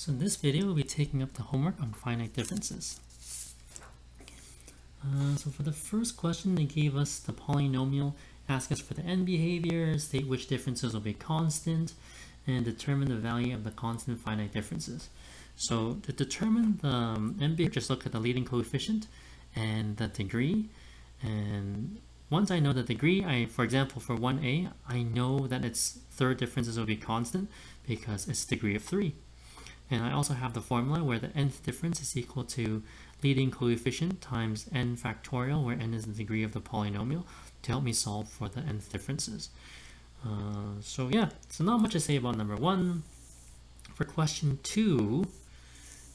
So in this video, we'll be taking up the homework on finite differences. Uh, so for the first question, they gave us the polynomial, ask us for the end behavior, state which differences will be constant, and determine the value of the constant finite differences. So to determine the um, end behavior, just look at the leading coefficient and the degree. And once I know the degree, I, for example, for 1a, I know that its third differences will be constant because it's degree of 3. And I also have the formula where the nth difference is equal to leading coefficient times n factorial, where n is the degree of the polynomial, to help me solve for the nth differences. Uh, so yeah, so not much to say about number one. For question two,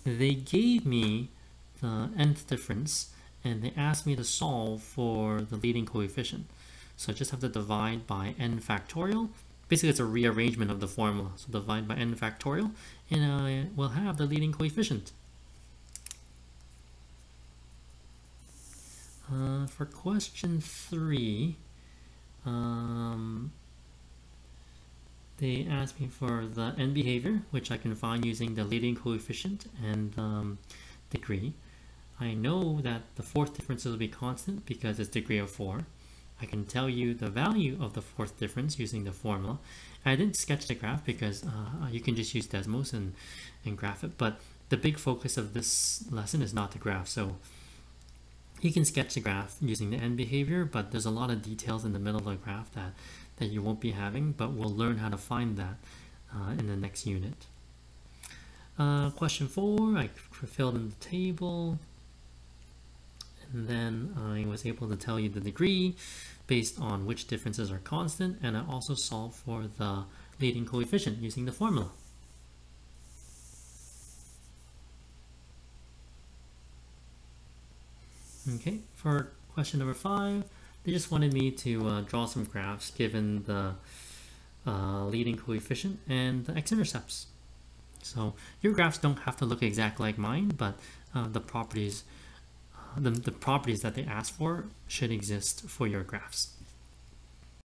they gave me the nth difference and they asked me to solve for the leading coefficient. So I just have to divide by n factorial basically it's a rearrangement of the formula. So divide by n factorial, and I will have the leading coefficient. Uh, for question three, um, they asked me for the end behavior, which I can find using the leading coefficient and um, degree. I know that the fourth difference will be constant because it's degree of 4. I can tell you the value of the fourth difference using the formula. I didn't sketch the graph because uh, you can just use Desmos and, and graph it, but the big focus of this lesson is not the graph. So you can sketch the graph using the end behavior, but there's a lot of details in the middle of the graph that, that you won't be having, but we'll learn how to find that uh, in the next unit. Uh, question four, I filled in the table and then I was able to tell you the degree based on which differences are constant and I also solved for the leading coefficient using the formula. Okay, for question number five, they just wanted me to uh, draw some graphs given the uh, leading coefficient and the x-intercepts. So your graphs don't have to look exactly like mine, but uh, the properties the, the properties that they ask for should exist for your graphs.